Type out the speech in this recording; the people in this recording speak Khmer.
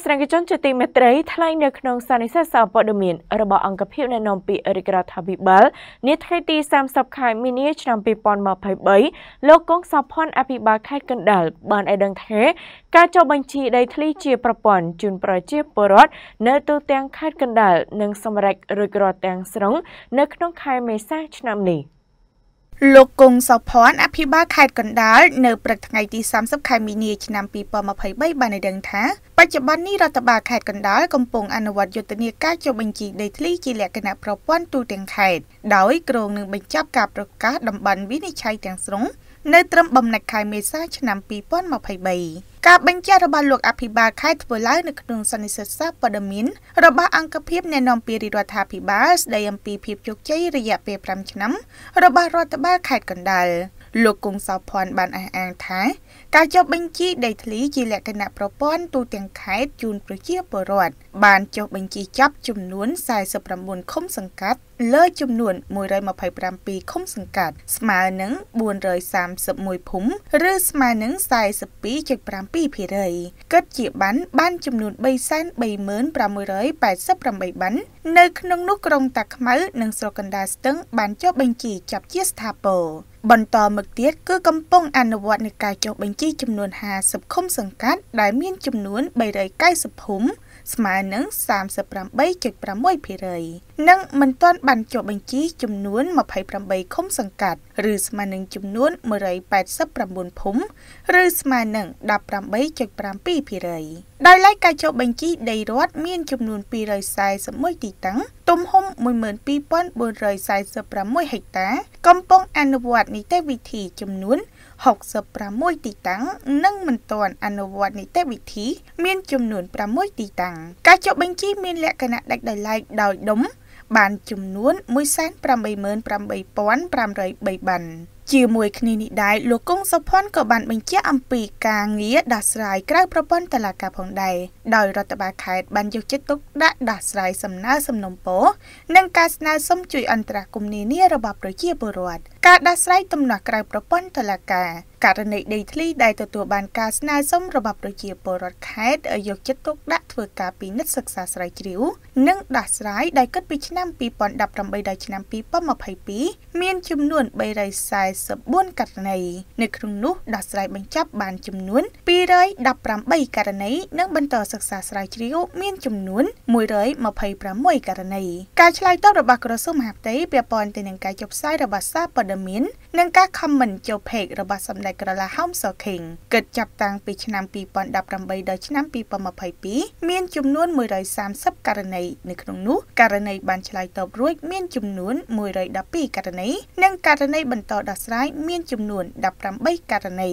ស្ត្រជនជាទីមេត្រីថ្លែងនៅក្នុងសន្និសីទសារព័ត៌មានរបស់អង្គភាពណែនាំពីអរិករដ្ឋាភិបាលនាថ្ងៃទី30ខែមីនាឆ្នាំ2023លោកកុងសោផាន់អភិបាលខេត្តកណ្ដាលបានឲ្យដឹងថាការចុះបញ្ជីដីធ្លីជាប្រព័ន្ធជូនប្រជាពលរដ្ឋនៅទូទាំងខេត្តកណ្ដាលនិងសម្រេចរួចរាល់ទាំងស្រុងនៅក្នុងខែមេសាឆ្នាំនេះ។ លោកគង់សុភ័ណ្ឌអភិបាលខេត្តកណ្ដាលនៅព្រឹកថ្ងៃទី30ខែមីនាឆ្នាំ2023បានឲ្យដឹងថាបច្ចុប្បន្ននេះរដ្ឋបាលខេត្តកណ្ដាលកំពុងអនុវត្តយុទ្ធនាការចុះបញ្ជីដីធ្លីជាលក្ខណៈប្រព័ន្ធទូទាំងខេត្តដោយគ្រោងនឹងបញ្ចប់ការប្រកាសតំបន់វិនិច្ឆ័យទាំងស្រុងនៅត្រឹមបំណាច់ខែមេសាឆ្នាំ2023 ការបញ្ជាក់របស់លោកអភិបាលខេត្តធ្វើឡើងនៅក្នុងសន្និសីទសារព័ត៌មានរបស់អង្គភាពណែនាំពីរដ្ឋាភិបាលស្ដីអំពីភាពជោគជ័យរយៈពេល5ឆ្នាំរបស់រដ្ឋបាលខេត្តកណ្ដាលលោកគង់សោភ័ណ្ឌបានអះអាងថាការចុះបញ្ជីដីធ្លីជាលក្ខណៈប្រព័ន្ធទូទាំងខេត្តជូនប្រជាពលរដ្ឋបានចុះបញ្ជីចាប់ចំនួន49ឃុំសង្កាត់ លើចំនួន127ឃុំសង្កាត់ស្មើនឹង431ភូមិឬស្មើនឹង42.7%គិតជាបានបានចំនួន336,688បាន នៅក្នុងនោះក្រុងតាខ្មៅនិងស្រុកកណ្ដាលស្ទឹងបានចុះបញ្ជីចាប់ជាស្ថាពរបន្តមកទៀតគឺកំពុងអនុវត្តនៃការចុះបញ្ជីចំនួន50ឃុំសង្កាត់ដែលមានចំនួន390ភូមិស្មើនឹង38.6%និងមិនទាន់បានចុះបញ្ជីចំនួន28ឃុំសង្កាត់ឬស្មើនឹងចំនួន189ភូមិឬស្មើនឹង18.7%ដោយឡែកការចុះបញ្ជីដីរដ្ឋមានចំនួន241ទីតាំងទំហំ12446ហិកតា កំពុងអនុវត្តនីតិវិធីចំនួន66ទីតាំងនិងមិនទាន់អនុវត្តនីតិវិធី មានចំនួន6ទីតាំងការចុះបញ្ជីមានលក្ខណៈដាច់ដោយឡែកដោយដុំ បានចំនួន188,503បានជាមួយគ្នានេះដែរលោកកុងសុផាន់ក៏បានបញ្ជាក់អំពីការងារដោះស្រាយក្រៅប្រព័ន្ធតុលាការផងដែរដោយរដ្ឋបាលខេត្តបានយកចិត្តទុកដាក់ដោះស្រាយសំណើសំណុំពរនិងការស្នើសុំជួយអន្តរាគមន៍នានារបស់ប្រជាពលរដ្ឋការដោះស្រាយទំនាស់ក្រៅប្រព័ន្ធតុលាការ ករណីដីធ្លីដែលទទួលបានការស្នើសុំរបស់ប្រជាពលរដ្ឋខេត្តយកចិត្តទុកដាក់ធ្វើការពិនិត្យសិក្សាស្រាវជ្រាវនិងដោះស្រាយដោយគិតពីឆ្នាំ2018ដល់ឆ្នាំ2022មានចំនួន344ករណីនៅក្នុងនោះដោះស្រាយបញ្ចប់បានចំនួន218ករណីនិងបន្តសិក្សាស្រាវជ្រាវមានចំនួន126ករណីការឆ្លើយតបរបស់ក្រសួងមហាផ្ទៃពាក់ព័ន្ធទៅនឹងការចុះផ្សាយរបស់សារព័ត៌មាននិងការ comment ចូល page របស់សម្ដេចក្រឡាហោមសខេងគិតចាប់តាំងពីឆ្នាំ2018ដល់ឆ្នាំ2022មានចំនួន130ករណីនៅក្នុងនោះករណីបានឆ្លើយតបរួចមានចំនួន112ករណីនិងករណីបន្តដោះស្រាយមានចំនួន18ករណី